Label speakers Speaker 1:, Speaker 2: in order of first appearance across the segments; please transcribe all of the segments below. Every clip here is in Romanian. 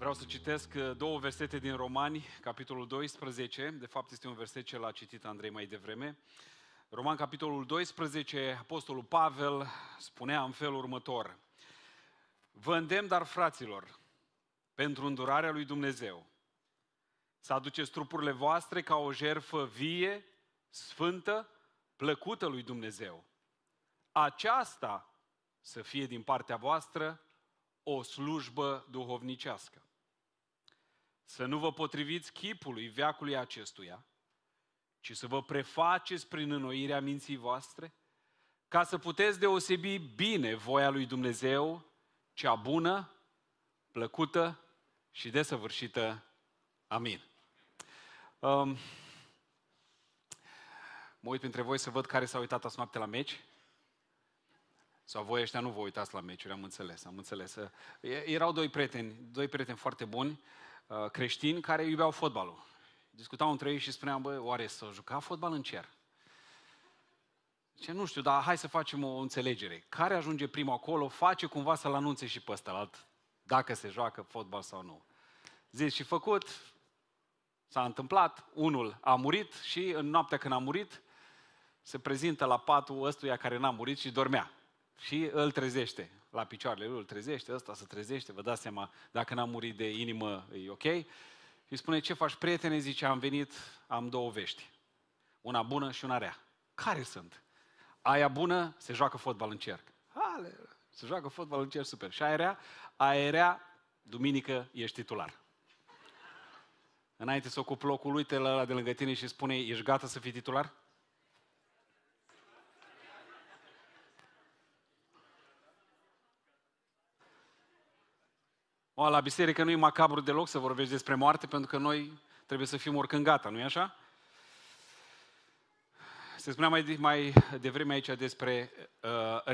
Speaker 1: Vreau să citesc uh, două versete din Romani, capitolul 12. De fapt, este un verset ce l-a citit Andrei mai devreme. Roman, capitolul 12, Apostolul Pavel spunea în felul următor. Vă îndemn, dar fraților, pentru îndurarea lui Dumnezeu, să aduceți trupurile voastre ca o jerfă vie, sfântă, plăcută lui Dumnezeu. Aceasta să fie din partea voastră o slujbă duhovnicească să nu vă potriviți chipului veacului acestuia, ci să vă prefaceți prin înnoirea minții voastre, ca să puteți deosebi bine voia lui Dumnezeu, cea bună, plăcută și desăvârșită. Amin. Um, mă uit printre voi să văd care s-au uitat azi noapte la meci. Sau voi ăștia nu vă uitați la meciuri, am înțeles, am înțeles. Erau doi prieteni, doi prieteni foarte buni, Uh, creștini care iubeau fotbalul. Discutau între ei și spuneam, bă, oare să juca fotbal în cer? Ce nu știu, dar hai să facem o înțelegere. Care ajunge primul acolo, face cumva să-l anunțe și pe ăsta alt, dacă se joacă fotbal sau nu. Zis și făcut, s-a întâmplat, unul a murit și în noaptea când a murit, se prezintă la patul ăstuia care n-a murit și dormea. Și îl trezește la picioarele lui, îl trezește, ăsta se trezește, vă dați seama, dacă n-am murit de inimă, e ok. Și spune, ce faci, prietene? Zice, am venit, am două vești. Una bună și una rea. Care sunt? Aia bună, se joacă fotbal în cerc. Ale, se joacă fotbal în cerc, super. Și aia rea, aia rea, duminică ești titular. Înainte să ocup locul, uite la ăla de lângă tine și spune, ești gata să fii titular? O, la biserică nu e macabru deloc să vorbești despre moarte, pentru că noi trebuie să fim oricând gata, nu-i așa? Se spunea mai, mai devreme aici despre...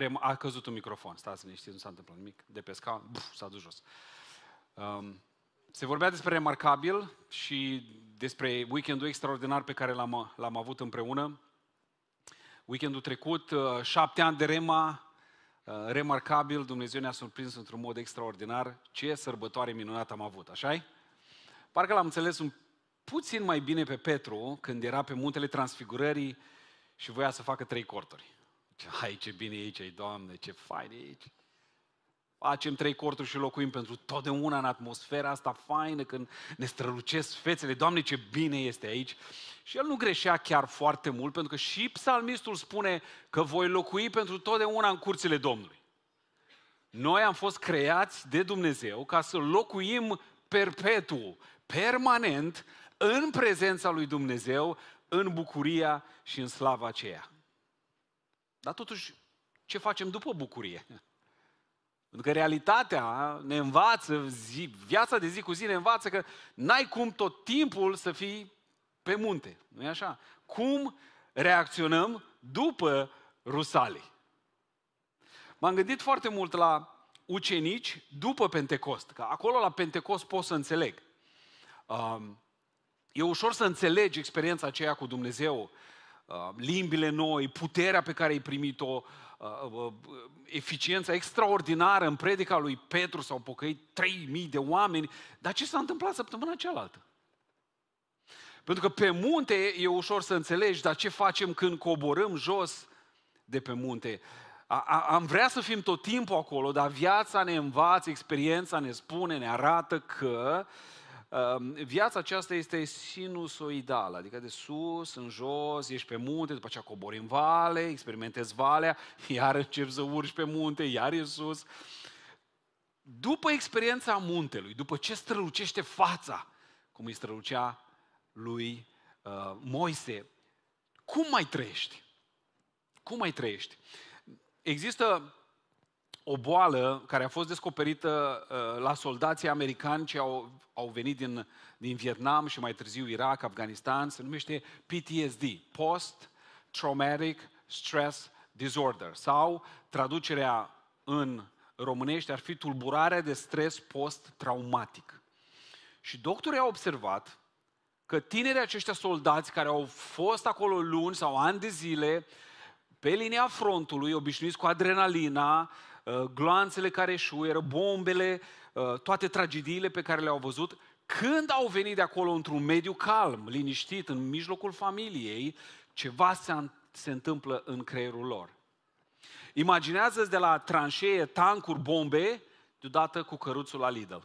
Speaker 1: Uh, a căzut un microfon, stați știți, nu s-a întâmplat nimic, de pe scaun, buf, s-a dus jos. Um, se vorbea despre remarcabil și despre weekendul extraordinar pe care l-am, l-am avut împreună. Weekendul trecut, uh, șapte ani de Rema, Uh, remarcabil, Dumnezeu ne-a surprins într-un mod extraordinar. Ce sărbătoare minunată am avut, așa -i? Parcă l-am înțeles un puțin mai bine pe Petru când era pe muntele Transfigurării și voia să facă trei corturi. Hai, ce bine e aici, Doamne, ce fain e aici facem trei corturi și locuim pentru totdeauna în atmosfera asta faină, când ne strălucesc fețele. Doamne, ce bine este aici! Și el nu greșea chiar foarte mult, pentru că și psalmistul spune că voi locui pentru totdeauna în curțile Domnului. Noi am fost creați de Dumnezeu ca să locuim perpetu, permanent, în prezența lui Dumnezeu, în bucuria și în slava aceea. Dar totuși, ce facem după bucurie? Pentru că realitatea ne învață, zi, viața de zi cu zi ne învață că n-ai cum tot timpul să fii pe munte. nu e așa? Cum reacționăm după Rusalii? M-am gândit foarte mult la ucenici după Pentecost, că acolo la Pentecost pot să înțeleg. Um, e ușor să înțelegi experiența aceea cu Dumnezeu, uh, limbile noi, puterea pe care ai primit-o, Uh, uh, eficiența extraordinară în predica lui Petru, s-au pocăit 3000 de oameni, dar ce s-a întâmplat săptămâna cealaltă? Pentru că pe munte e ușor să înțelegi, dar ce facem când coborâm jos de pe munte? A, a, am vrea să fim tot timpul acolo, dar viața ne învață, experiența ne spune, ne arată că uh, Ehm, viața aceasta este sinusoidală, adică de sus în jos, ești pe munte, după aceea cobori în vale, experimentezi valea, iar începi să urci pe munte, iar e sus. După experiența muntelui, după ce strălucește fața, cum îi strălucea lui uh, Moise, cum mai trăiești? Cum mai trăiești? Există o boală care a fost descoperită uh, la soldații americani ce au, au venit din, din Vietnam și mai târziu Irak, Afganistan, se numește PTSD, Post Traumatic Stress Disorder, sau traducerea în românește ar fi tulburarea de stres post-traumatic. Și doctorii au observat că tinerii aceștia soldați care au fost acolo luni sau ani de zile, pe linia frontului, obișnuiți cu adrenalina, Uh, gloanțele care șuieră, bombele uh, toate tragediile pe care le-au văzut, când au venit de acolo într-un mediu calm, liniștit, în mijlocul familiei, ceva se, se întâmplă în creierul lor. Imaginează-ți de la tranșee, tancuri, bombe, deodată cu căruțul la Lidl.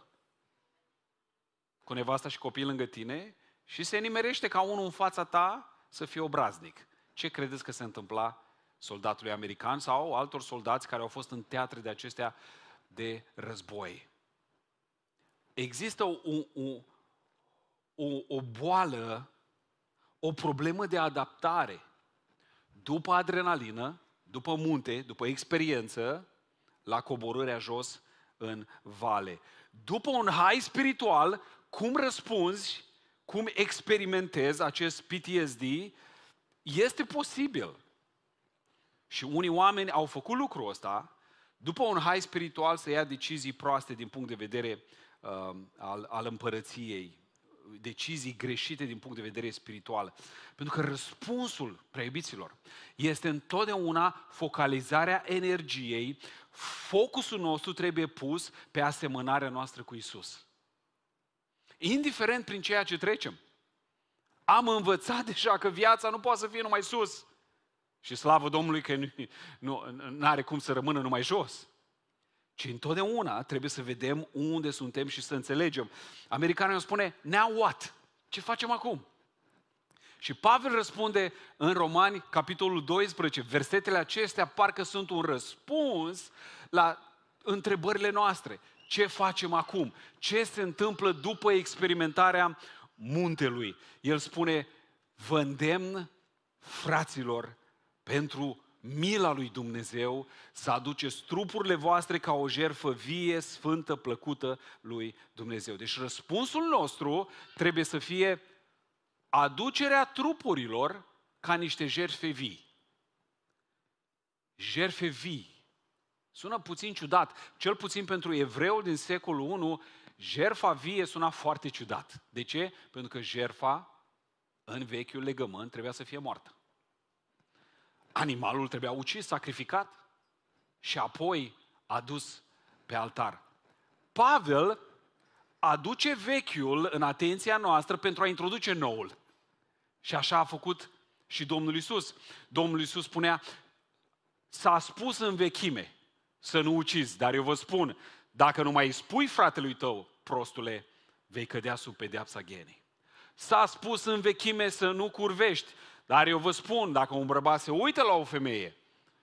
Speaker 1: Cu nevasta și copii lângă tine și se nimerește ca unul în fața ta să fie obraznic. Ce credeți că se întâmpla soldatului american sau altor soldați care au fost în teatre de acestea de război? Există o, o, o, o boală, o problemă de adaptare. După adrenalină, după munte, după experiență, la coborârea jos în vale. După un high spiritual, cum răspunzi, cum experimentezi acest PTSD, este posibil. Și unii oameni au făcut lucrul ăsta, după un high spiritual să ia decizii proaste din punct de vedere uh, al, al împărăției, decizii greșite din punct de vedere spiritual. Pentru că răspunsul, preiubiților, este întotdeauna focalizarea energiei, focusul nostru trebuie pus pe asemănarea noastră cu Isus. Indiferent prin ceea ce trecem. Am învățat deja că viața nu poate să fie numai sus. Și slavă Domnului că nu, nu are cum să rămână numai jos ci întotdeauna trebuie să vedem unde suntem și să înțelegem. Americanul spune, now what? Ce facem acum? Și Pavel răspunde în Romani, capitolul 12, versetele acestea parcă sunt un răspuns la întrebările noastre. Ce facem acum? Ce se întâmplă după experimentarea muntelui? El spune, vă îndemn, fraților, pentru mila lui Dumnezeu, să aduceți trupurile voastre ca o jerfă vie, sfântă, plăcută lui Dumnezeu. Deci răspunsul nostru trebuie să fie aducerea trupurilor ca niște jerfe vii. Jerfe vii. Sună puțin ciudat. Cel puțin pentru evreul din secolul I, jerfa vie suna foarte ciudat. De ce? Pentru că jerfa în vechiul legământ trebuia să fie moartă. Animalul trebuia ucis, sacrificat și apoi adus pe altar. Pavel aduce vechiul în atenția noastră pentru a introduce noul. Și așa a făcut și Domnul Isus. Domnul Isus spunea, s-a spus în vechime să nu ucizi, dar eu vă spun, dacă nu mai spui fratelui tău, prostule, vei cădea sub pedeapsa genii. S-a spus în vechime să nu curvești, dar eu vă spun, dacă un bărbat se uită la o femeie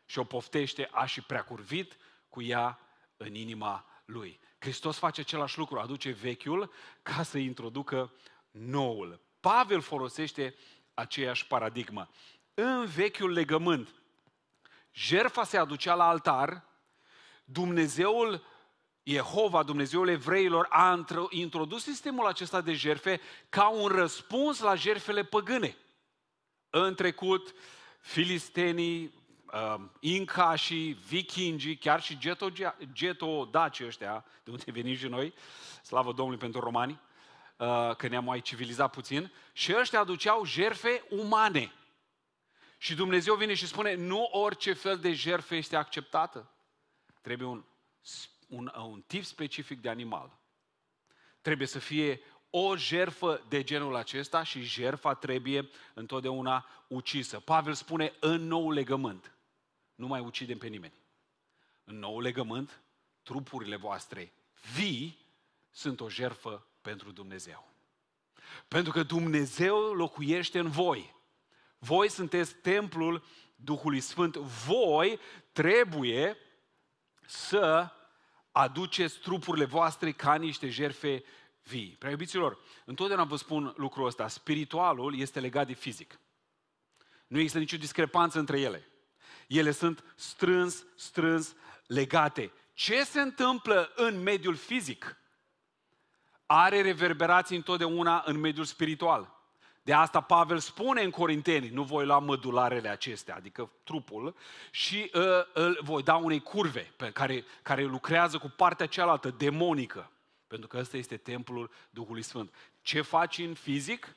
Speaker 1: și o poftește, a și prea curvit cu ea în inima lui. Hristos face același lucru, aduce vechiul ca să introducă noul. Pavel folosește aceeași paradigmă. În vechiul legământ, jerfa se aducea la altar, Dumnezeul Jehova, Dumnezeul evreilor, a introdus sistemul acesta de jerfe ca un răspuns la jerfele păgâne. În trecut, filistenii, uh, incașii, vikingii, chiar și geto-daci ăștia, de unde venim și noi, slavă Domnului pentru romani, uh, că ne-am mai civilizat puțin, și ăștia aduceau jerfe umane. Și Dumnezeu vine și spune, nu orice fel de jerfe este acceptată. Trebuie un, un, un tip specific de animal. Trebuie să fie o jerfă de genul acesta și jerfa trebuie întotdeauna ucisă. Pavel spune în nou legământ, nu mai ucidem pe nimeni. În nou legământ, trupurile voastre vii sunt o jerfă pentru Dumnezeu. Pentru că Dumnezeu locuiește în voi. Voi sunteți templul Duhului Sfânt. Voi trebuie să aduceți trupurile voastre ca niște jerfe vii. Prea iubiților, întotdeauna vă spun lucrul ăsta, spiritualul este legat de fizic. Nu există nicio discrepanță între ele. Ele sunt strâns, strâns legate. Ce se întâmplă în mediul fizic are reverberații întotdeauna în mediul spiritual. De asta Pavel spune în Corinteni, nu voi lua mădularele acestea, adică trupul, și uh, îl voi da unei curve pe care, care lucrează cu partea cealaltă, demonică. Pentru că ăsta este templul Duhului Sfânt. Ce faci în fizic?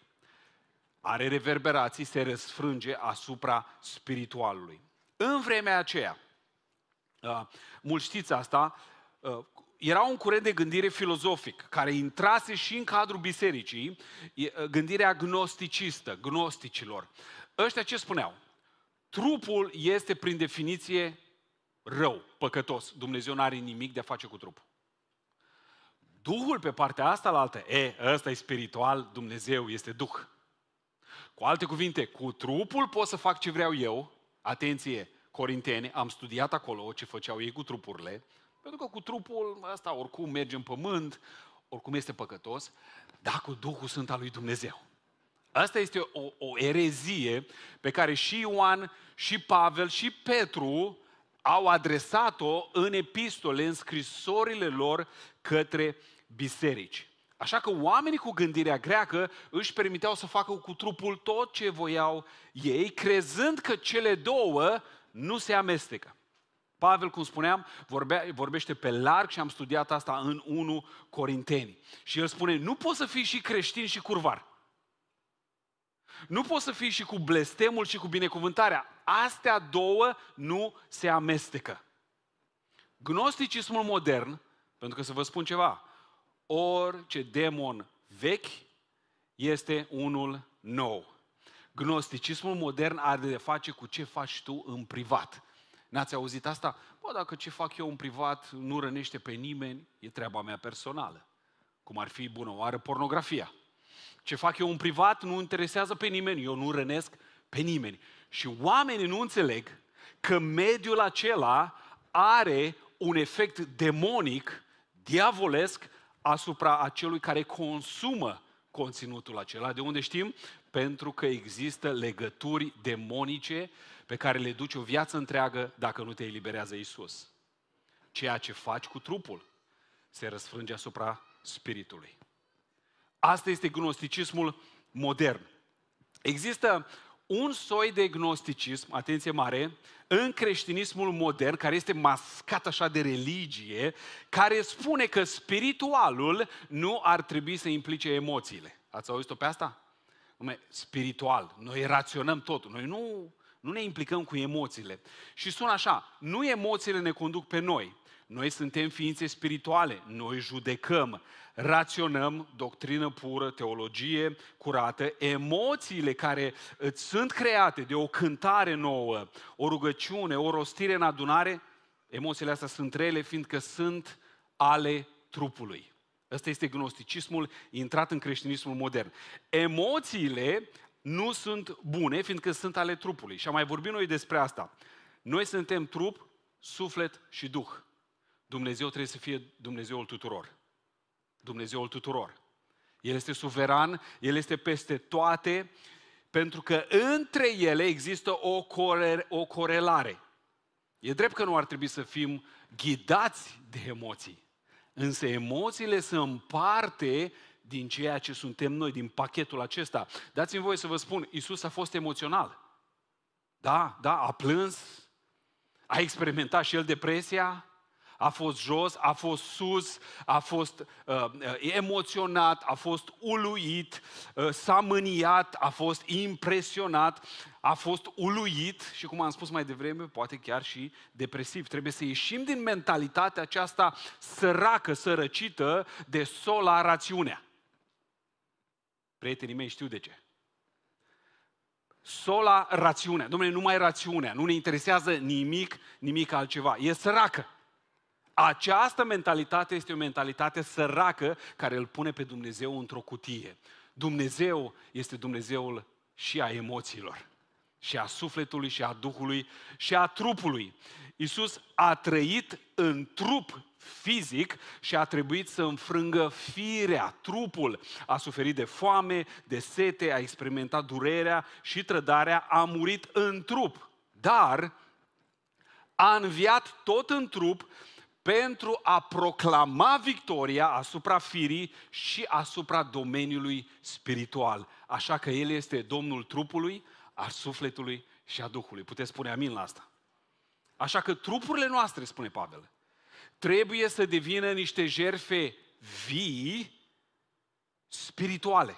Speaker 1: Are reverberații, se răsfrânge asupra spiritualului. În vremea aceea, uh, mult știți asta, uh, era un curent de gândire filozofic care intrase și în cadrul bisericii, gândirea gnosticistă, gnosticilor. Ăștia ce spuneau? Trupul este prin definiție rău, păcătos. Dumnezeu nu are nimic de a face cu trupul. Duhul pe partea asta la altă, e, ăsta e spiritual, Dumnezeu este Duh. Cu alte cuvinte, cu trupul pot să fac ce vreau eu, atenție, corinteni, am studiat acolo ce făceau ei cu trupurile, pentru că cu trupul ăsta oricum merge în pământ, oricum este păcătos, dar cu Duhul sunt al lui Dumnezeu. Asta este o, o erezie pe care și Ioan, și Pavel, și Petru au adresat-o în epistole, în scrisorile lor către biserici. Așa că oamenii cu gândirea greacă își permiteau să facă cu trupul tot ce voiau ei, crezând că cele două nu se amestecă. Pavel, cum spuneam, vorbea, vorbește pe larg și am studiat asta în 1 Corinteni. Și el spune, nu poți să fii și creștin și curvar. Nu poți să fii și cu blestemul și cu binecuvântarea. Astea două nu se amestecă. Gnosticismul modern, pentru că să vă spun ceva, orice demon vechi este unul nou. Gnosticismul modern are de face cu ce faci tu în privat. N-ați auzit asta? Bă, dacă ce fac eu în privat nu rănește pe nimeni, e treaba mea personală. Cum ar fi bună oară pornografia. Ce fac eu în privat nu interesează pe nimeni, eu nu rănesc pe nimeni. Și oamenii nu înțeleg că mediul acela are un efect demonic, diavolesc, asupra acelui care consumă conținutul acela. De unde știm? Pentru că există legături demonice pe care le duci o viață întreagă dacă nu te eliberează Isus. Ceea ce faci cu trupul se răsfrânge asupra spiritului. Asta este gnosticismul modern. Există un soi de gnosticism, atenție mare, în creștinismul modern, care este mascat așa de religie, care spune că spiritualul nu ar trebui să implice emoțiile. Ați auzit-o pe asta? Nume, spiritual. Noi raționăm totul. Noi nu, nu ne implicăm cu emoțiile. Și sună așa, nu emoțiile ne conduc pe noi. Noi suntem ființe spirituale, noi judecăm, raționăm, doctrină pură, teologie curată, emoțiile care îți sunt create de o cântare nouă, o rugăciune, o rostire în adunare, emoțiile astea sunt rele fiindcă sunt ale trupului. Ăsta este gnosticismul intrat în creștinismul modern. Emoțiile nu sunt bune fiindcă sunt ale trupului. Și am mai vorbit noi despre asta. Noi suntem trup, suflet și duh. Dumnezeu trebuie să fie Dumnezeul tuturor. Dumnezeul tuturor. El este suveran, El este peste toate, pentru că între ele există o, core- o corelare. E drept că nu ar trebui să fim ghidați de emoții, însă emoțiile sunt parte din ceea ce suntem noi, din pachetul acesta. Dați-mi voie să vă spun, Isus a fost emoțional. Da, da, a plâns, a experimentat și el depresia, a fost jos, a fost sus, a fost uh, uh, emoționat, a fost uluit, uh, s-a mâniat, a fost impresionat, a fost uluit și, cum am spus mai devreme, poate chiar și depresiv. Trebuie să ieșim din mentalitatea aceasta săracă, sărăcită de sola rațiunea. Prietenii mei știu de ce. Sola rațiunea. Domnule, nu mai rațiunea. Nu ne interesează nimic, nimic altceva. E săracă. Această mentalitate este o mentalitate săracă care îl pune pe Dumnezeu într-o cutie. Dumnezeu este Dumnezeul și a emoțiilor, și a sufletului, și a Duhului, și a trupului. Iisus a trăit în trup fizic și a trebuit să înfrângă firea, trupul. A suferit de foame, de sete, a experimentat durerea și trădarea, a murit în trup. Dar a înviat tot în trup pentru a proclama victoria asupra firii și asupra domeniului spiritual. Așa că El este Domnul trupului, a sufletului și a Duhului. Puteți spune amin la asta. Așa că trupurile noastre, spune Pavel, trebuie să devină niște jerfe vii spirituale.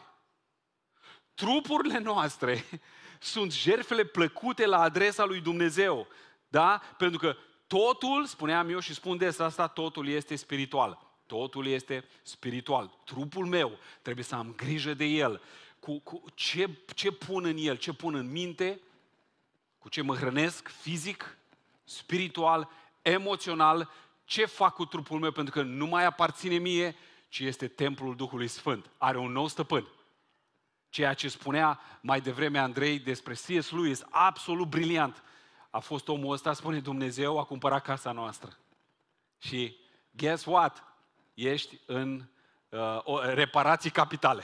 Speaker 1: Trupurile noastre sunt jerfele plăcute la adresa lui Dumnezeu. Da? Pentru că totul, spuneam eu și spun des asta, totul este spiritual. Totul este spiritual. Trupul meu trebuie să am grijă de el. Cu, cu ce, ce pun în el, ce pun în minte, cu ce mă hrănesc fizic, spiritual, emoțional, ce fac cu trupul meu, pentru că nu mai aparține mie, ci este templul Duhului Sfânt. Are un nou stăpân. Ceea ce spunea mai devreme Andrei despre C.S. Lewis, absolut briliant, a fost omul ăsta, spune Dumnezeu, a cumpărat casa noastră. Și guess what? Ești în uh, reparații capitale.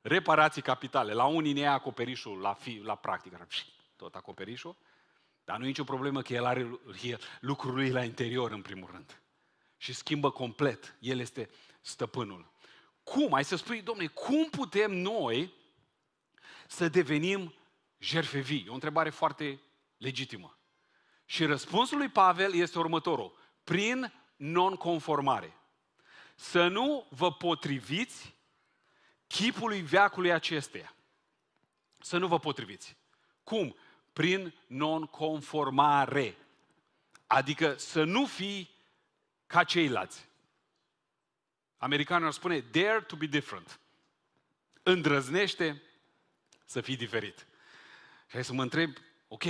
Speaker 1: Reparații capitale. La unii ne ia acoperișul, la, fi, la practică, tot acoperișul, dar nu e nicio problemă că el are lucrurile la interior, în primul rând. Și schimbă complet. El este stăpânul. Cum? Ai să spui, domne, cum putem noi să devenim jerfe vii? E o întrebare foarte legitimă. Și răspunsul lui Pavel este următorul. Prin non-conformare. Să nu vă potriviți chipului veacului acesteia. Să nu vă potriviți. Cum? Prin non-conformare. Adică să nu fii ca ceilalți. Americanul ar spune, dare to be different. Îndrăznește să fii diferit. Și hai să mă întreb, ok,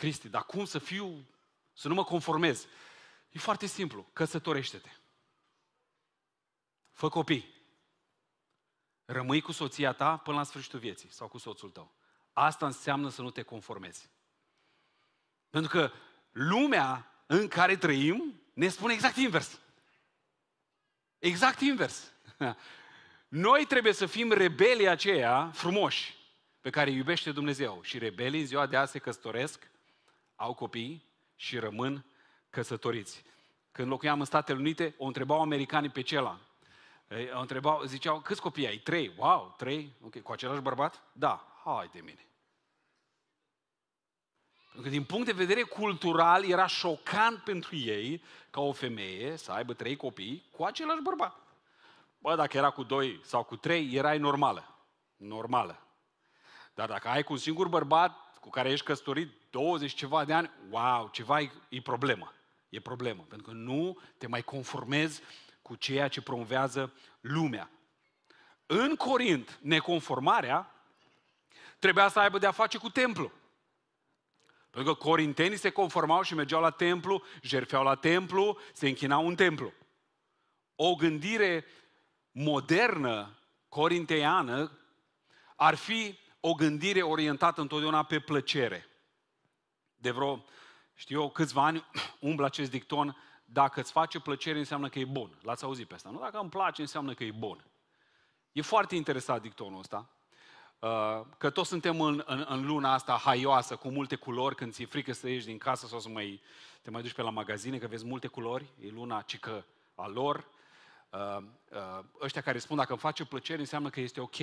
Speaker 1: Cristi, dar cum să fiu, să nu mă conformez? E foarte simplu, căsătorește-te. Fă copii. Rămâi cu soția ta până la sfârșitul vieții sau cu soțul tău. Asta înseamnă să nu te conformezi. Pentru că lumea în care trăim ne spune exact invers. Exact invers. Noi trebuie să fim rebelii aceia frumoși pe care îi iubește Dumnezeu. Și rebelii în ziua de azi se căsătoresc, au copii și rămân căsătoriți. Când locuiam în Statele Unite, o întrebau americanii pe cela. O întrebau, ziceau, câți copii ai? Trei. Wow, trei? Ok, cu același bărbat? Da. Hai de mine. Pentru că din punct de vedere cultural era șocant pentru ei ca o femeie să aibă trei copii cu același bărbat. Bă, dacă era cu doi sau cu trei, erai normală. Normală. Dar dacă ai cu un singur bărbat cu care ești căsătorit 20 ceva de ani, wow, ceva e, e problemă. E problemă. Pentru că nu te mai conformezi cu ceea ce promovează lumea. În Corint, neconformarea trebuia să aibă de-a face cu templu. Pentru că corintenii se conformau și mergeau la templu, jerfeau la templu, se închinau în templu. O gândire modernă, corinteiană, ar fi o gândire orientată întotdeauna pe plăcere. De vreo, știu eu, câțiva ani umblă acest dicton, dacă îți face plăcere înseamnă că e bun. L-ați auzit pe asta, nu? Dacă îmi place înseamnă că e bun. E foarte interesat dictonul ăsta, uh, că toți suntem în, în, în luna asta haioasă, cu multe culori, când ți-e frică să ieși din casă sau să mai, te mai duci pe la magazine, că vezi multe culori, e luna cică a lor. Uh, uh, ăștia care spun dacă îmi face plăcere înseamnă că este ok.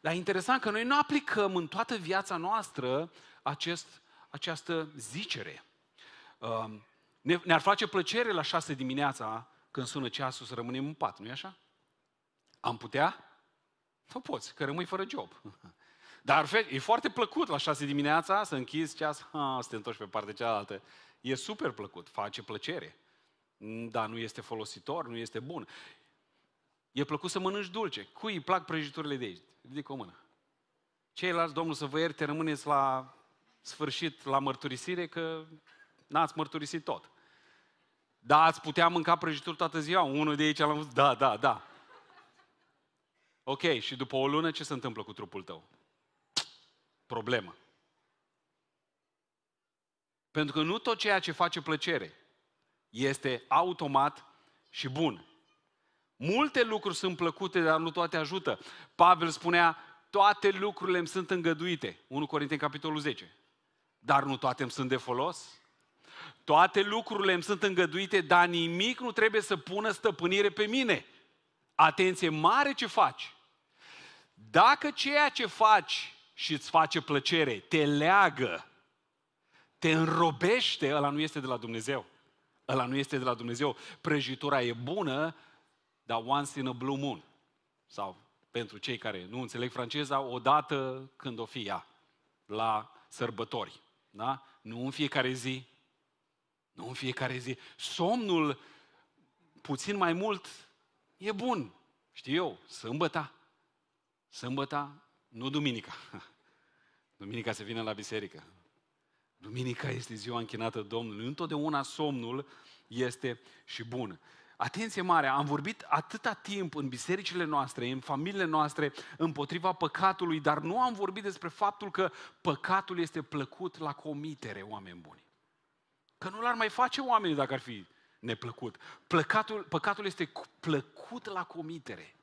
Speaker 1: Dar e interesant că noi nu aplicăm în toată viața noastră acest, această zicere. Um, ne, ar face plăcere la șase dimineața când sună ceasul să rămânem în pat, nu-i așa? Am putea? Nu poți, că rămâi fără job. Dar e foarte plăcut la șase dimineața să închizi ceas, ha, să te întorci pe partea cealaltă. E super plăcut, face plăcere. Dar nu este folositor, nu este bun. E plăcut să mănânci dulce. Cui îi plac prăjiturile de aici? Ridic o mână. Ceilalți, Domnul să vă ierte, rămâneți la sfârșit la mărturisire că n-ați mărturisit tot. Da, ați putea mânca prăjituri toată ziua? Unul de aici l-am văzut? Da, da, da. Ok, și după o lună ce se întâmplă cu trupul tău? Problemă. Pentru că nu tot ceea ce face plăcere este automat și bun. Multe lucruri sunt plăcute, dar nu toate ajută. Pavel spunea, toate lucrurile îmi sunt îngăduite. 1 Corinteni, capitolul 10. Dar nu toate îmi sunt de folos. Toate lucrurile îmi sunt îngăduite, dar nimic nu trebuie să pună stăpânire pe mine. Atenție mare ce faci. Dacă ceea ce faci și îți face plăcere te leagă, te înrobește, ăla nu este de la Dumnezeu. Ăla nu este de la Dumnezeu. Prăjitura e bună, dar once in a blue moon. Sau pentru cei care nu înțeleg franceza, odată când o fi ea, la sărbători. Da? Nu în fiecare zi, Nu în fiecare zi. Somnul puțin mai mult e bun. Știu eu, sâmbăta. Sâmbăta, nu duminica. Duminica se vine la biserică. Duminica este ziua închinată Domnului. Întotdeauna somnul este și bun. Atenție mare, am vorbit atâta timp în bisericile noastre, în familiile noastre, împotriva păcatului, dar nu am vorbit despre faptul că păcatul este plăcut la comitere, oameni buni. Că nu l-ar mai face oamenii dacă ar fi neplăcut. Păcatul, păcatul este plăcut la comitere.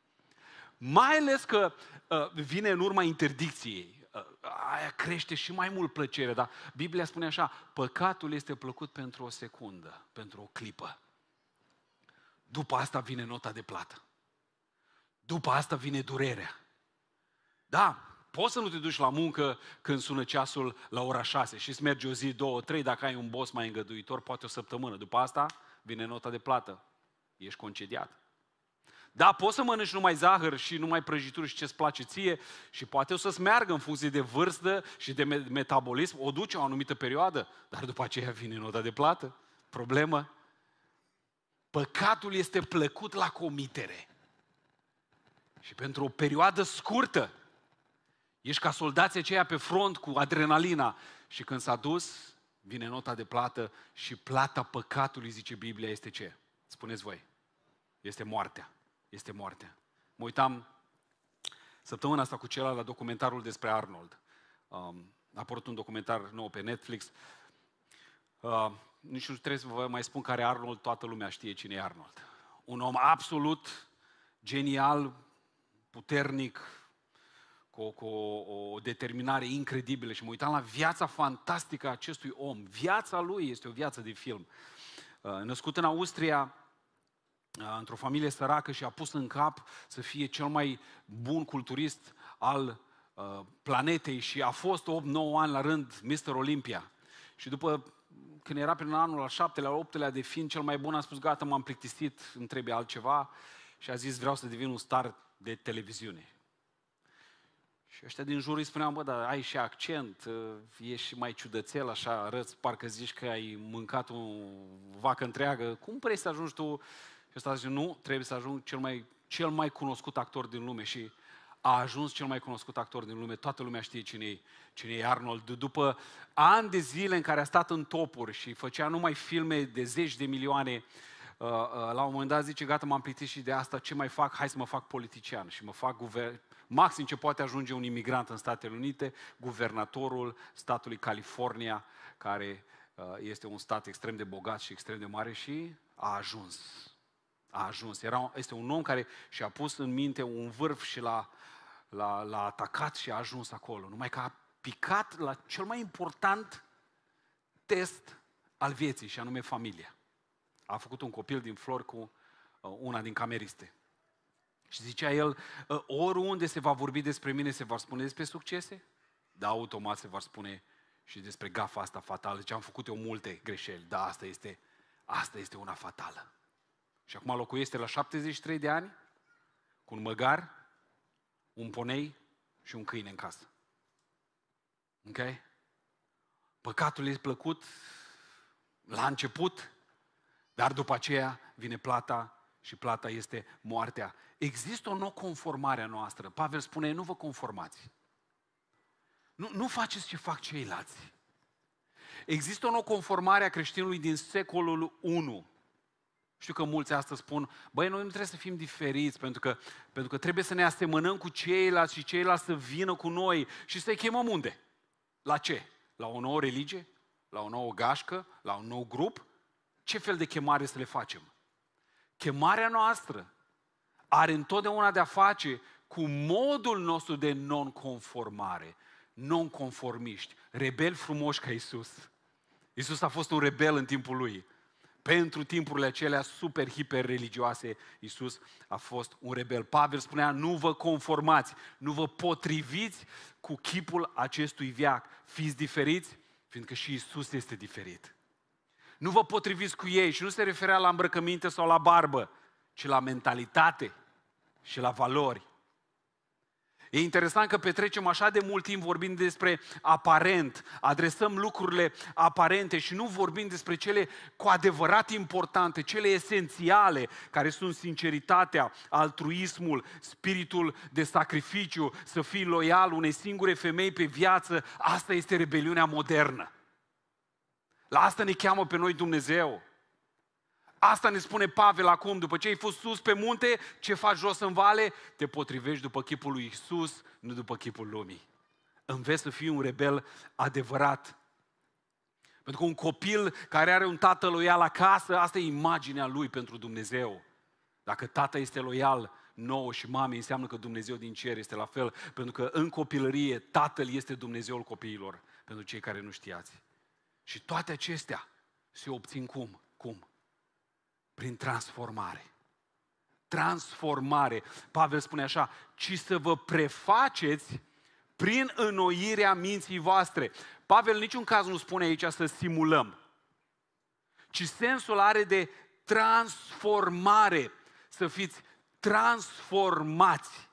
Speaker 1: Mai ales că uh, vine în urma interdicției. Uh, aia crește și mai mult plăcere, dar Biblia spune așa, păcatul este plăcut pentru o secundă, pentru o clipă. După asta vine nota de plată. După asta vine durerea. Da, poți să nu te duci la muncă când sună ceasul la ora 6 și îți merge o zi, două, trei, dacă ai un boss mai îngăduitor, poate o săptămână. După asta vine nota de plată. Ești concediat. Da, poți să mănânci numai zahăr și numai prăjituri și ce-ți place ție și poate o să-ți meargă în funcție de vârstă și de metabolism, o duce o anumită perioadă, dar după aceea vine nota de plată. Problemă? Păcatul este plăcut la comitere. Și pentru o perioadă scurtă, ești ca soldații aceia pe front cu adrenalina și când s-a dus, vine nota de plată și plata păcatului, zice Biblia, este ce? Spuneți voi. Este moartea. Este moartea. Mă uitam săptămâna asta cu celălalt la documentarul despre Arnold. Um, a apărut un documentar nou pe Netflix. Uh, nici nu trebuie să vă mai spun care e Arnold, toată lumea știe cine e Arnold. Un om absolut genial, puternic, cu, cu o, o determinare incredibilă și mă uitam la viața fantastică a acestui om. Viața lui este o viață de film. Uh, născut în Austria, uh, într-o familie săracă și a pus în cap să fie cel mai bun culturist al uh, planetei și a fost 8-9 ani la rând Mr. Olympia. Și după când era prin anul al șaptelea, al optelea de fiind cel mai bun, a spus, gata, m-am plictisit, îmi trebuie altceva și a zis, vreau să devin un star de televiziune. Și ăștia din jur îi spuneam, bă, dar ai și accent, ești și mai ciudățel, așa, arăți, parcă zici că ai mâncat o vacă întreagă. Cum vrei să ajungi tu? Și ăsta zice, nu, trebuie să ajung cel mai, cel mai cunoscut actor din lume. Și a ajuns cel mai cunoscut actor din lume, toată lumea știe cine e, cine e Arnold. După ani de zile în care a stat în topuri și făcea numai filme de zeci de milioane, uh, uh, la un moment dat zice, gata, m-am plictit și de asta, ce mai fac? Hai să mă fac politician și mă fac guvern... Maxim ce poate ajunge un imigrant în Statele Unite, guvernatorul statului California, care uh, este un stat extrem de bogat și extrem de mare și a ajuns. A ajuns. Era, este un om care și-a pus în minte un vârf și l-a, l-a, l-a atacat și a ajuns acolo. Numai că a picat la cel mai important test al vieții, și anume familia. A făcut un copil din flori cu uh, una din cameriste. Și zicea el, uh, oriunde se va vorbi despre mine, se va spune despre succese? Da, automat se va spune și despre gafa asta fatală. Zice, am făcut eu multe greșeli, da, asta este, asta este una fatală. Și acum locuiește la 73 de ani, cu un măgar, un ponei și un câine în casă. Ok? Păcatul e plăcut la început, dar după aceea vine plata și plata este moartea. Există o nouă conformare a noastră. Pavel spune, nu vă conformați. Nu, nu faceți ce fac ceilalți. Există o nouă conformare a creștinului din secolul 1. Știu că mulți astăzi spun, băi, noi nu trebuie să fim diferiți, pentru că, pentru că trebuie să ne asemănăm cu ceilalți și ceilalți să vină cu noi și să-i chemăm unde? La ce? La o nouă religie? La o nouă gașcă? La un nou grup? Ce fel de chemare să le facem? Chemarea noastră are întotdeauna de-a face cu modul nostru de non-conformare, non-conformiști, rebeli frumoși ca Isus. Isus a fost un rebel în timpul lui. Pentru timpurile acelea super, hiper religioase, Isus a fost un rebel. Pavel spunea, nu vă conformați, nu vă potriviți cu chipul acestui viac. Fiți diferiți, fiindcă și Isus este diferit. Nu vă potriviți cu ei și nu se referea la îmbrăcăminte sau la barbă, ci la mentalitate și la valori. E interesant că petrecem așa de mult timp vorbind despre aparent, adresăm lucrurile aparente și nu vorbim despre cele cu adevărat importante, cele esențiale, care sunt sinceritatea, altruismul, spiritul de sacrificiu, să fii loial unei singure femei pe viață. Asta este rebeliunea modernă. La asta ne cheamă pe noi Dumnezeu. Asta ne spune Pavel acum, după ce ai fost sus pe munte, ce faci jos în vale? Te potrivești după chipul lui Isus, nu după chipul lumii. Înveți să fii un rebel adevărat. Pentru că un copil care are un tată loial acasă, asta e imaginea lui pentru Dumnezeu. Dacă tata este loial nouă și mame, înseamnă că Dumnezeu din cer este la fel, pentru că în copilărie tatăl este Dumnezeul copiilor, pentru cei care nu știați. Și toate acestea se obțin cum? Cum? Prin transformare. Transformare. Pavel spune așa, ci să vă prefaceți prin înnoirea minții voastre. Pavel în niciun caz nu spune aici să simulăm, ci sensul are de transformare, să fiți transformați.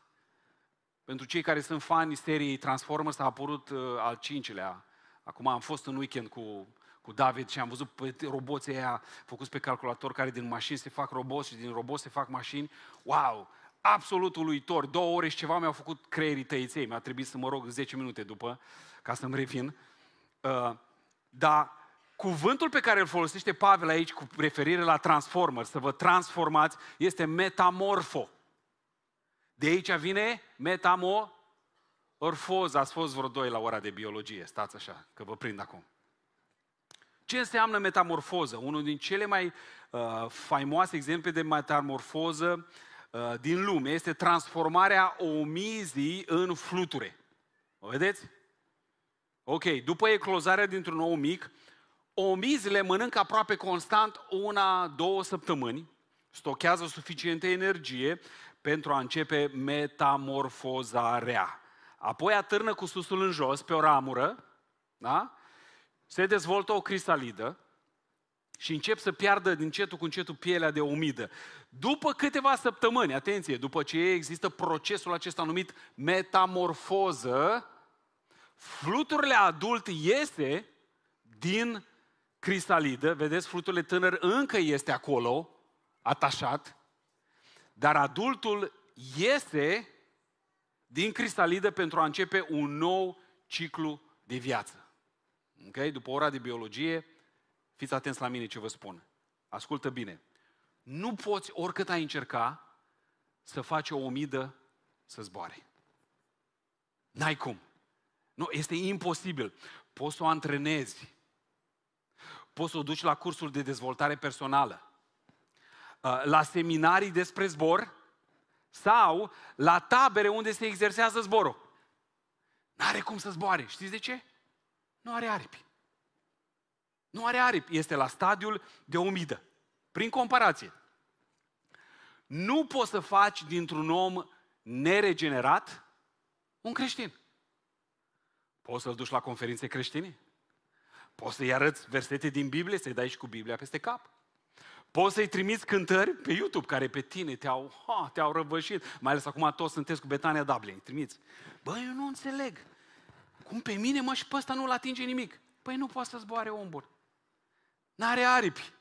Speaker 1: Pentru cei care sunt fani seriei Transformers a apărut uh, al cincilea. Acum am fost în weekend cu cu David și am văzut pe roboții aia făcuți pe calculator care din mașini se fac roboți și din roboți se fac mașini. Wow! Absolut uluitor. Două ore și ceva mi-au făcut creierii tăiței. Mi-a trebuit să mă rog 10 minute după ca să-mi revin. Uh, dar cuvântul pe care îl folosește Pavel aici cu referire la transformer, să vă transformați, este metamorfo. De aici vine metamorfoză. Ați fost vreo doi la ora de biologie, stați așa, că vă prind acum. Ce înseamnă metamorfoză? Unul din cele mai uh, faimoase exemple de metamorfoză uh, din lume este transformarea omizii în fluture. O vedeți? Ok, după eclozarea dintr-un ou mic, omizile mănâncă aproape constant una, două săptămâni, stochează suficientă energie pentru a începe metamorfozarea. Apoi atârnă cu susul în jos pe o ramură, da? Se dezvoltă o crisalidă și încep să piardă din cetul cu încetul pielea de umidă. După câteva săptămâni, atenție, după ce există procesul acesta numit metamorfoză, fluturile adult iese din crisalidă, vedeți, fluturile tânăr încă este acolo, atașat, dar adultul iese din crisalidă pentru a începe un nou ciclu de viață. Ok? După ora de biologie, fiți atenți la mine ce vă spun. Ascultă bine. Nu poți, oricât ai încerca, să faci o omidă să zboare. N-ai cum. Nu, este imposibil. Poți să o antrenezi. Poți să o duci la cursuri de dezvoltare personală. Uh, la seminarii despre zbor sau la tabere unde se exersează zborul. N-are cum să zboare. Știți de ce? Nu are aripi. Nu are aripi. Este la stadiul de umidă. Prin comparație. Nu poți să faci dintr-un om neregenerat un creștin. Poți să-l duci la conferințe creștine? Poți să-i arăți versete din Biblie, să-i dai și cu Biblia peste cap? Poți să-i trimiți cântări pe YouTube care pe tine te-au, ha, te-au răvășit, mai ales acum toți sunteți cu Betania Dublin, trimiți. Băi, eu nu înțeleg. Cum pe mine, mă, și pe ăsta nu-l atinge nimic? Păi nu poate să zboare ombul. N-are aripi.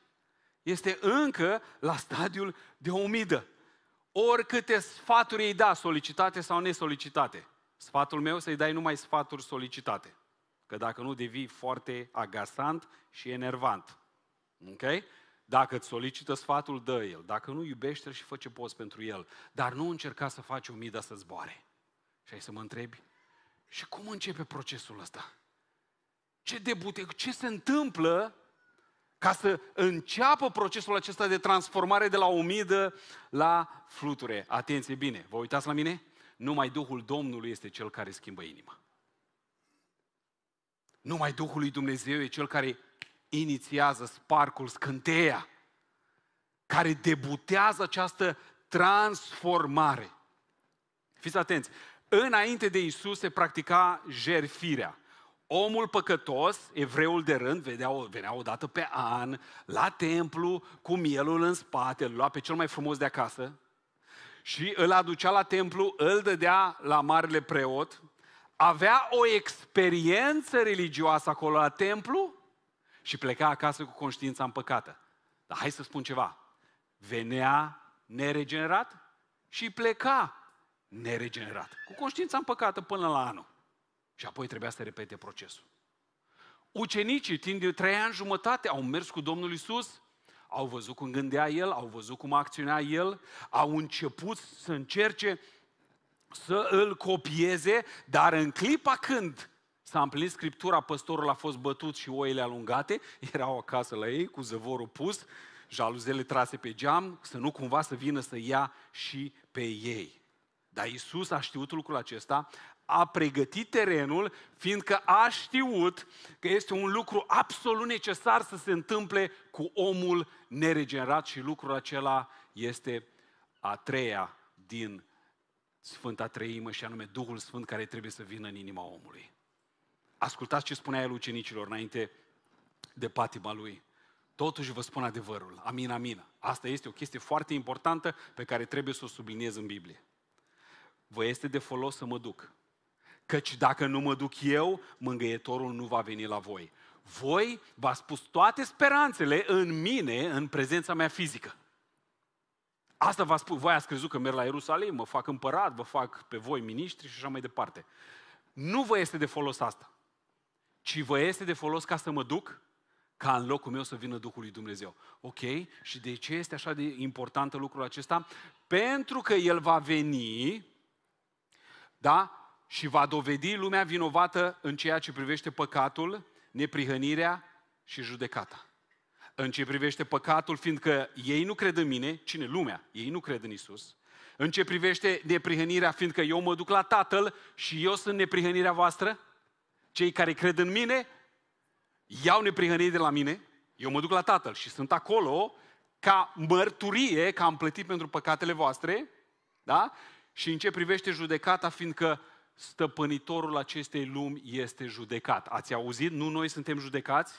Speaker 1: Este încă la stadiul de umidă. Oricâte sfaturi îi da, solicitate sau nesolicitate. Sfatul meu să-i dai numai sfaturi solicitate. Că dacă nu devii foarte agasant și enervant. Ok? Dacă îți solicită sfatul, dă el. Dacă nu, iubește și fă ce poți pentru el. Dar nu încerca să faci umida să zboare. Și ai să mă întrebi, și cum începe procesul ăsta? Ce debute, ce se întâmplă ca să înceapă procesul acesta de transformare de la umidă la fluture? Atenție bine, vă uitați la mine? Numai Duhul Domnului este Cel care schimbă inima. Numai Duhul lui Dumnezeu e Cel care inițiază sparcul, scânteia, care debutează această transformare. Fiți atenți, Înainte de Isus se practica jerfirea. Omul păcătos, evreul de rând, vedea, venea o dată pe an la templu cu mielul în spate, îl lua pe cel mai frumos de acasă și îl aducea la templu, îl dădea la marele preot, avea o experiență religioasă acolo la templu și pleca acasă cu conștiința împăcată. Dar hai să spun ceva. Venea neregenerat și pleca neregenerat. Cu conștiința împăcată până la anul. Și apoi trebuia să repete procesul. Ucenicii, timp de trei ani jumătate, au mers cu Domnul Isus, au văzut cum gândea El, au văzut cum acționa El, au început să încerce să îl copieze, dar în clipa când s-a împlinit Scriptura, păstorul a fost bătut și oile alungate, erau acasă la ei cu zăvorul pus, jaluzele trase pe geam, să nu cumva să vină să ia și pe ei. Dar Isus a știut lucrul acesta, a pregătit terenul, fiindcă a știut că este un lucru absolut necesar să se întâmple cu omul neregenerat și lucrul acela este a treia din Sfânta Treimă și anume Duhul Sfânt care trebuie să vină în inima omului. Ascultați ce spunea el ucenicilor înainte de patima lui. Totuși vă spun adevărul. Amin, amin. Asta este o chestie foarte importantă pe care trebuie să o subliniez în Biblie. Vă este de folos să mă duc. Căci dacă nu mă duc eu, mângâietorul nu va veni la voi. Voi v-ați pus toate speranțele în mine, în prezența mea fizică. Asta v-a spus, voi ați crezut că merg la Ierusalim, mă fac împărat, vă fac pe voi miniștri și așa mai departe. Nu vă este de folos asta, ci vă este de folos ca să mă duc, ca în locul meu să vină Duhul lui Dumnezeu. Ok? Și de ce este așa de important lucrul acesta? Pentru că El va veni, da? Și va dovedi lumea vinovată în ceea ce privește păcatul, neprihănirea și judecata în ce privește păcatul, fiindcă ei nu cred în mine, cine? Lumea, ei nu cred în Isus. În ce privește neprihănirea, fiindcă eu mă duc la Tatăl și eu sunt neprihănirea voastră, cei care cred în mine iau neprihănire de la mine, eu mă duc la Tatăl și sunt acolo ca mărturie că am plătit pentru păcatele voastre, da? Și în ce privește judecata, fiindcă stăpânitorul acestei lumi este judecat. Ați auzit? Nu noi suntem judecați,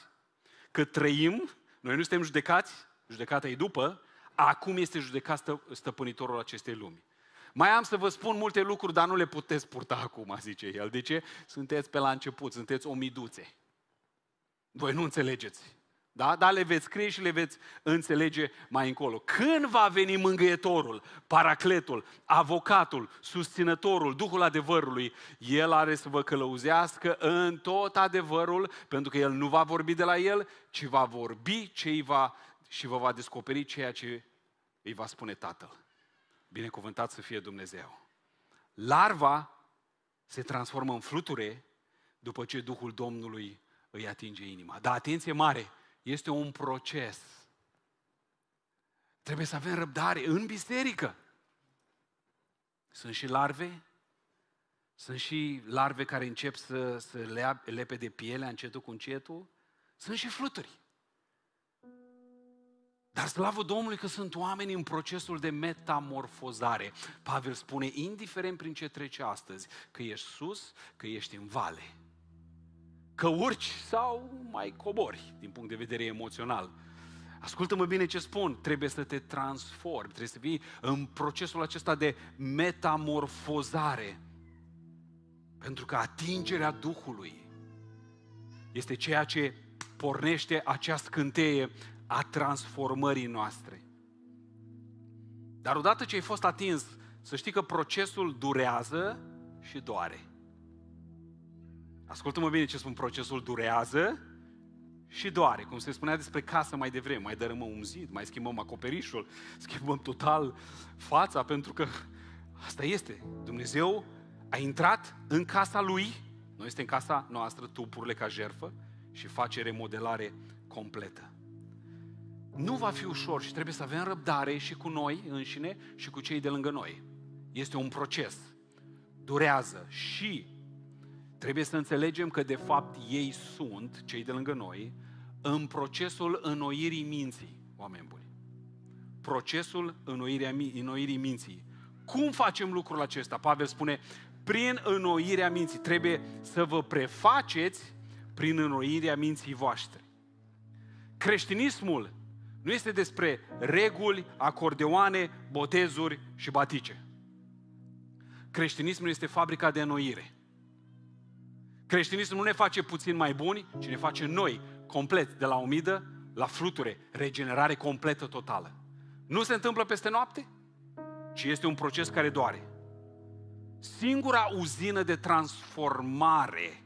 Speaker 1: că trăim noi nu suntem judecați, judecata e după, acum este judecat stă, stăpânitorul acestei lumi. Mai am să vă spun multe lucruri, dar nu le puteți purta acum, zice el. De ce? Sunteți pe la început, sunteți omiduțe. Voi nu înțelegeți. Da? Dar le veți scrie și le veți înțelege mai încolo. Când va veni mângâietorul, paracletul, avocatul, susținătorul, Duhul adevărului, El are să vă călăuzească în tot adevărul, pentru că El nu va vorbi de la El, ci va vorbi ce îi va, și vă va descoperi ceea ce îi va spune Tatăl. Binecuvântat să fie Dumnezeu. Larva se transformă în fluture după ce Duhul Domnului îi atinge inima. Dar atenție mare! Este un proces. Trebuie să avem răbdare în biserică. Sunt și larve, sunt și larve care încep să, să lea, lepe de pielea încetul cu încetul, sunt și fluturi. Dar slavă Domnului că sunt oameni în procesul de metamorfozare. Pavel spune, indiferent prin ce trece astăzi, că ești sus, că ești în vale, că urci sau mai cobori din punct de vedere emoțional. Ascultă-mă bine ce spun, trebuie să te transformi, trebuie să fii în procesul acesta de metamorfozare. Pentru că atingerea Duhului este ceea ce pornește acea scânteie a transformării noastre. Dar odată ce ai fost atins, să știi că procesul durează și doare. Ascultă-mă bine ce spun, procesul durează și doare. Cum se spunea despre casă mai devreme, mai dărâmăm un zid, mai schimbăm acoperișul, schimbăm total fața, pentru că asta este. Dumnezeu a intrat în casa Lui, noi suntem în casa noastră, tupurile ca jerfă, și face remodelare completă. Nu va fi ușor și trebuie să avem răbdare și cu noi înșine și cu cei de lângă noi. Este un proces. Durează și Trebuie să înțelegem că de fapt ei sunt, cei de lângă noi, în procesul înnoirii minții, oameni buni. Procesul înnoirii, înnoirii minții. Cum facem lucrul acesta? Pavel spune, prin înnoirea minții. Trebuie să vă prefaceți prin înnoirea minții voastre. Creștinismul Nu este despre reguli, acordeoane, botezuri și batice. Creștinismul este fabrica de înnoire. Creștinismul nu ne face puțin mai buni, ci ne face noi, complet, de la umidă la fluture, regenerare completă, totală. Nu se întâmplă peste noapte, ci este un proces care doare. Singura uzină de transformare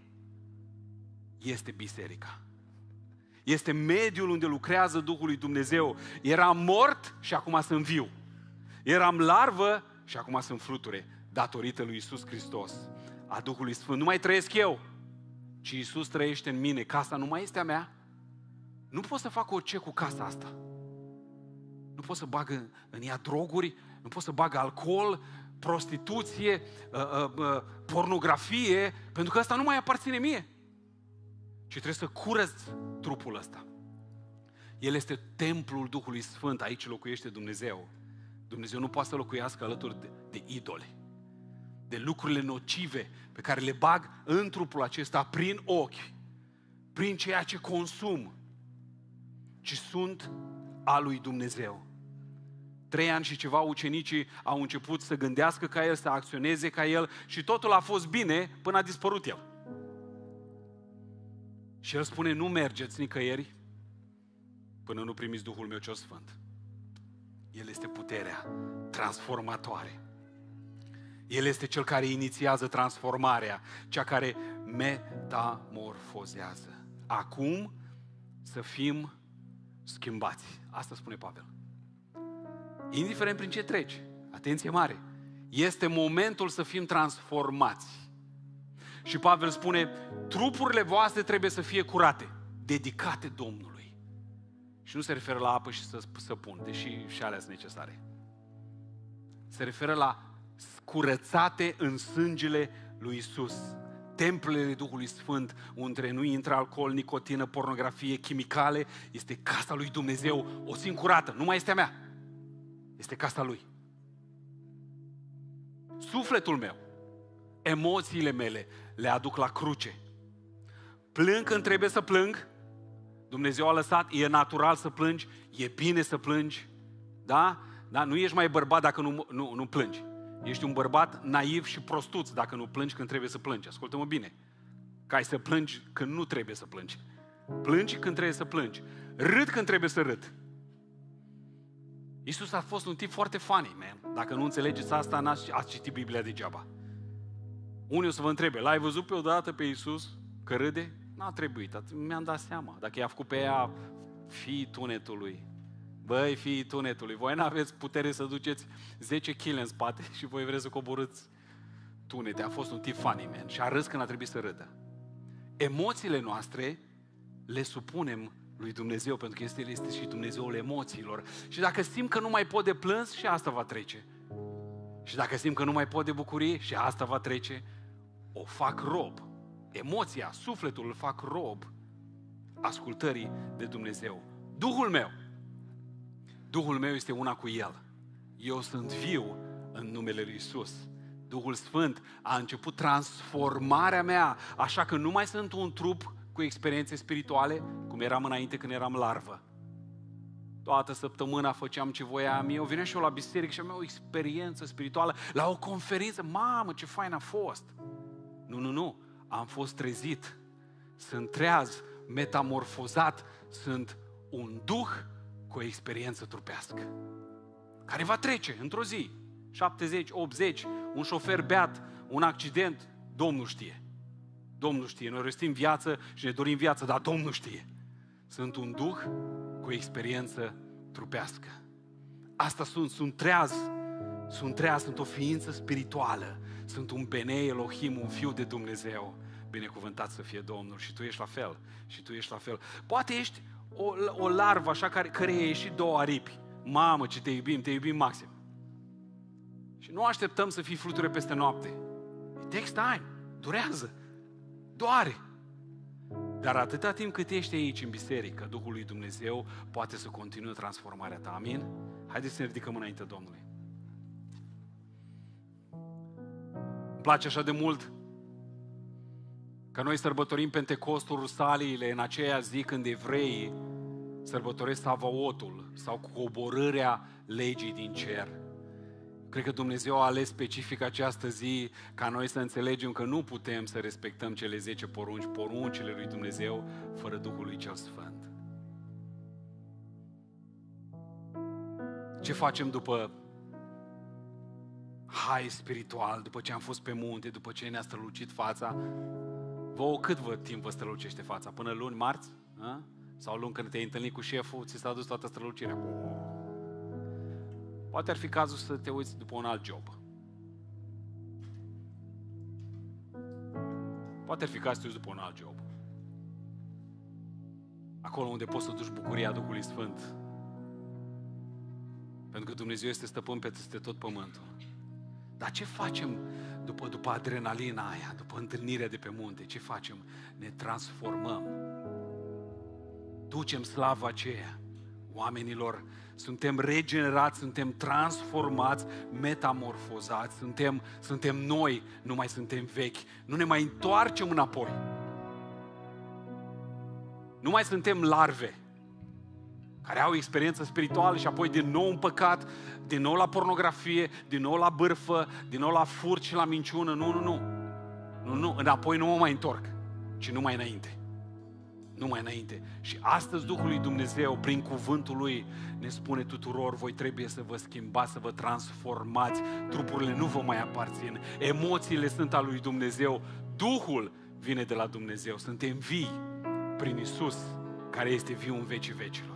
Speaker 1: este biserica. Este mediul unde lucrează Duhul lui Dumnezeu. Eram mort și acum sunt viu. Eram larvă și acum sunt fluture, datorită lui Isus Hristos, a Duhului Sfânt. Nu mai trăiesc eu, ci Isus trăiește în mine. Casa nu mai este a mea. Nu pot să fac orice cu casa asta. Nu pot să bag în, în ea droguri, nu pot să bag alcool, prostituție, uh, uh, uh, pornografie, pentru că asta nu mai aparține mie. Și trebuie să curăț trupul ăsta. El este templul Duhului Sfânt, aici locuiește Dumnezeu. Dumnezeu nu poate să locuiască alături de, de idoli, de lucrurile nocive pe care le bag în trupul acesta prin ochi, prin ceea ce consum, ci sunt a lui Dumnezeu. Trei ani și ceva ucenicii au început să gândească ca el, să acționeze ca el și totul a fost bine până a dispărut el. Și el spune, nu mergeți nicăieri până nu primiți Duhul meu cel Sfânt. El este puterea transformatoare. El este cel care inițiază transformarea, cea care metamorfozează. Acum să fim schimbați. Asta spune Pavel. Indiferent prin ce treci, atenție mare, este momentul să fim transformați. Și Pavel spune, trupurile voastre trebuie să fie curate, dedicate Domnului. Și nu se referă la apă și să, săpun, deși și alea sunt necesare. Se referă la curățate în sângele lui Isus. Templele Duhului Sfânt, unde nu intră alcool, nicotină, pornografie, chimicale, este casa lui Dumnezeu, o simt curată, nu mai este a mea. Este casa lui. Sufletul meu, emoțiile mele le aduc la cruce. Plâng când trebuie să plâng. Dumnezeu a lăsat, e natural să plângi, e bine să plângi. Da? da? Nu ești mai bărbat dacă nu, nu, nu plângi. Ești un bărbat naiv și prostuț dacă nu plângi când trebuie să plângi. Ascultă-mă bine. Ca ai să plângi când nu trebuie să plângi. Plângi când trebuie să plângi. Râd când trebuie să râd. Isus a fost un tip foarte funny, man. Dacă nu înțelegeți asta, n-ați ați citit Biblia degeaba. Unii o să vă întrebe, l-ai văzut pe odată pe Isus că râde? N-a trebuit, mi-am dat seama. Dacă i-a făcut pe ea fii tunetului, băi, fii tunetului, voi n-aveți putere să duceți 10 kg în spate și voi vreți să coborâți tunete. A fost un tip funny, man. Și a râs când a trebuit să râdă. Emoțiile noastre le supunem lui Dumnezeu, pentru că este, este și Dumnezeul emoțiilor. Și dacă simt că nu mai pot de plâns, și asta va trece. Și dacă simt că nu mai pot de bucurie, și asta va trece, o fac rob. Emoția, sufletul îl fac rob ascultării de Dumnezeu. Duhul meu, Duhul meu este una cu El. Eu sunt viu în numele Lui Isus. Duhul Sfânt a început transformarea mea, așa că nu mai sunt un trup cu experiențe spirituale, cum eram înainte când eram larvă. Toată săptămâna făceam ce voiam eu, veneam și eu la biserică și aveam o experiență spirituală, la o conferință, mamă, ce fain a fost! Nu, nu, nu, am fost trezit, sunt treaz, metamorfozat, sunt un duh cu o experiență trupească, care va trece într-o zi, 70, 80, un șofer beat, un accident, Domnul știe. Domnul știe, noi restim viață și ne dorim viață, dar Domnul știe. Sunt un duh cu o experiență trupească. Asta sunt, sunt treaz, sunt treaz, sunt o ființă spirituală, sunt un Benei Elohim, un fiu de Dumnezeu. Binecuvântat să fie Domnul și tu ești la fel, și tu ești la fel. Poate ești o, o larvă așa care, care e ieșit două aripi. Mamă, ce te iubim, te iubim maxim. Și nu așteptăm să fii fluture peste noapte. It takes time, durează, doare. Dar atâta timp cât ești aici în biserică, Duhul lui Dumnezeu poate să continue transformarea ta. Amin? Haideți să ne ridicăm înainte Domnului. Îmi place așa de mult că noi sărbătorim Pentecostul, Rusaliile, în aceea zi când evreii sărbătoresc Savaotul sau coborârea legii din cer. Cred că Dumnezeu a ales specific această zi ca noi să înțelegem că nu putem să respectăm cele 10 porunci, poruncile lui Dumnezeu, fără Duhul lui Cel Sfânt. Ce facem după hai spiritual, după ce am fost pe munte, după ce ne-a strălucit fața? Vă cât vă timp vă strălucește fața? Până luni, marți? A? Sau luni când te-ai întâlnit cu șeful, ți s-a dus toată strălucirea? Poate ar fi cazul să te uiți după un alt job. Poate ar fi cazul să te uiți după un alt job. Acolo unde poți să duci bucuria Duhului Sfânt. Pentru că Dumnezeu este stăpân peste tot pământul. Dar ce facem după, după adrenalina aia, după întâlnirea de pe munte? Ce facem? Ne transformăm. Ducem slava aceea oamenilor suntem regenerați, suntem transformați, metamorfozați, suntem, suntem noi, nu mai suntem vechi, nu ne mai întoarcem înapoi. Nu mai suntem larve care au experiență spirituală și apoi din nou în păcat, din nou la pornografie, din nou la bârfă, din nou la furt și la minciună. Nu, nu, nu. Nu, nu, înapoi nu mă mai întorc, ci numai înainte numai înainte. Și astăzi Duhul lui Dumnezeu, prin cuvântul Lui, ne spune tuturor, voi trebuie să vă schimbați, să vă transformați, trupurile nu vă mai aparțin, emoțiile sunt al lui Dumnezeu, Duhul vine de la Dumnezeu, suntem vii prin Isus, care este viu în vecii vecilor.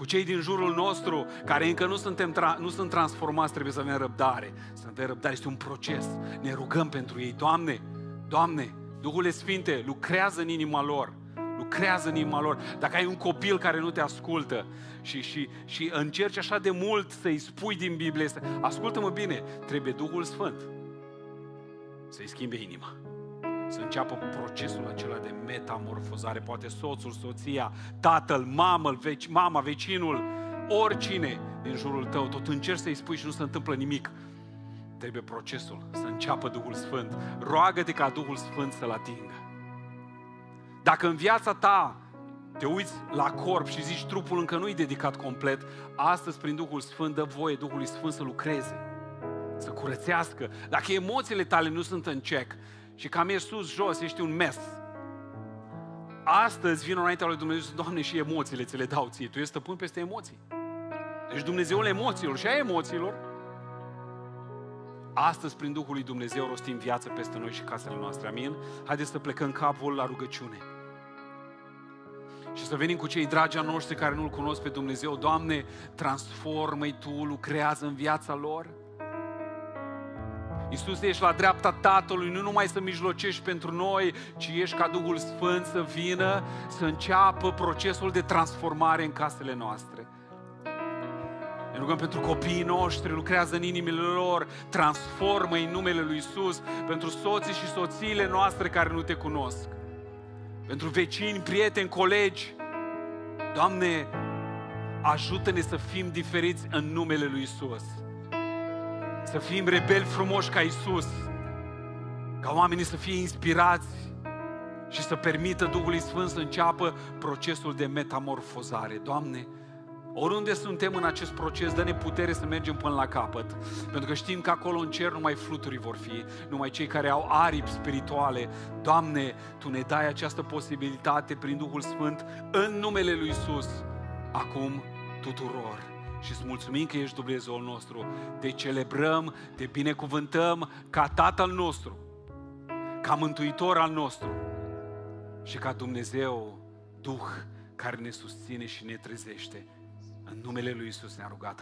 Speaker 1: Cu cei din jurul nostru, care încă nu, suntem tra- nu sunt transformați, trebuie să avem răbdare. Să avem răbdare, este un proces. Ne rugăm pentru ei. Doamne, Doamne, Duhul Sfinte lucrează în inima lor. Lucrează în inima lor. Dacă ai un copil care nu te ascultă și, și, și încerci așa de mult să-i spui din Biblie, să... ascultă-mă bine, trebuie Duhul Sfânt să-i schimbe inima. Să înceapă procesul acela de metamorfozare. Poate soțul, soția, tatăl, mamă, veci, mama, vecinul, oricine din jurul tău, tot încerci să-i spui și nu se întâmplă nimic trebuie procesul, să înceapă Duhul Sfânt. Roagă-te ca Duhul Sfânt să-l atingă. Dacă în viața ta te uiți la corp și zici trupul încă nu-i dedicat complet, astăzi prin Duhul Sfânt dă voie Duhului Sfânt să lucreze, să curățească. Dacă emoțiile tale nu sunt în check și cam e sus, jos, ești un mes, astăzi vin înaintea lui Dumnezeu și Doamne, și emoțiile ți le dau ție. Tu ești stăpân peste emoții. Deci Dumnezeul emoțiilor și a emoțiilor Astăzi, prin Duhul lui Dumnezeu, rostim viață peste noi și casele noastre. Amin? Haideți să plecăm capul la rugăciune. Și să venim cu cei dragi a noștri care nu-L cunosc pe Dumnezeu. Doamne, transformă-i Tu, lucrează în viața lor. Iisus, ești la dreapta Tatălui, nu numai să mijlocești pentru noi, ci ești ca Duhul Sfânt să vină, să înceapă procesul de transformare în casele noastre. Ne rugăm pentru copiii noștri, lucrează în inimile lor, transformă în numele Lui Isus, pentru soții și soțiile noastre care nu te cunosc, pentru vecini, prieteni, colegi. Doamne, ajută-ne să fim diferiți în numele Lui Isus. Să fim rebeli frumoși ca Isus, ca oamenii să fie inspirați și să permită Duhului Sfânt să înceapă procesul de metamorfozare. Doamne, Oriunde suntem în acest proces, dă-ne putere să mergem până la capăt. Pentru că știm că acolo în cer numai fluturi vor fi, numai cei care au aripi spirituale. Doamne, Tu ne dai această posibilitate prin Duhul Sfânt în numele Lui Isus, acum tuturor. Și îți mulțumim că ești Dumnezeul nostru. Te celebrăm, te binecuvântăm ca Tatăl nostru, ca Mântuitor al nostru și ca Dumnezeu, Duh, care ne susține și ne trezește. În numele Lui Isus ne-a rugat.